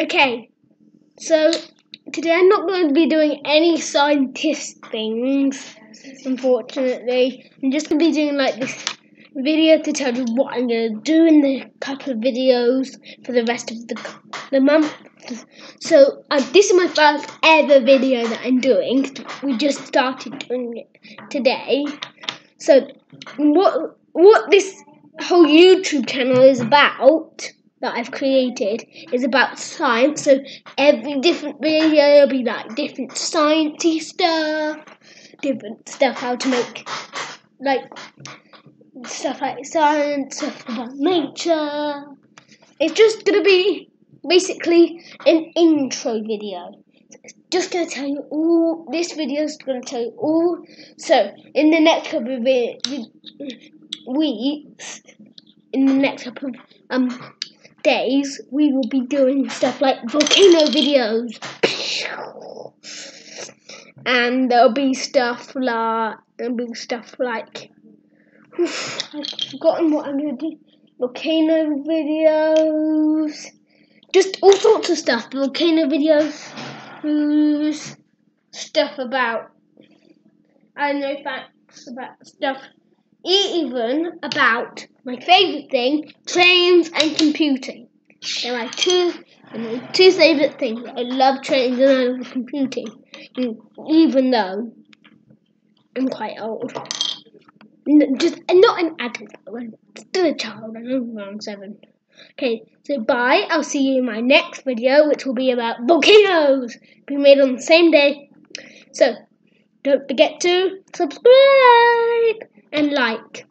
Okay, so today I'm not going to be doing any scientist things, unfortunately. I'm just going to be doing like this video to tell you what I'm going to do in the couple of videos for the rest of the, the month. So uh, this is my first ever video that I'm doing. We just started doing it today. So what what this whole YouTube channel is about that I've created is about science. So every different video will be like different sciencey stuff, different stuff how to make like stuff like science, stuff about nature. It's just gonna be basically an intro video. It's just gonna tell you all. This video is gonna tell you all. So in the next couple of weeks, in the next couple of um days, we will be doing stuff like volcano videos. And there'll be stuff like there'll be stuff like I've forgotten what I'm gonna do. Volcano videos. Just all sorts of stuff. Volcano videos. Stuff about I don't know facts about stuff even about my favourite thing, trains and computing. They're my two, my two favourite things. I love trains and I love computing, even though I'm quite old. Just not an adult, I'm still a child. I'm around seven. Okay, so bye. I'll see you in my next video, which will be about volcanoes. Be made on the same day. So don't forget to subscribe and like.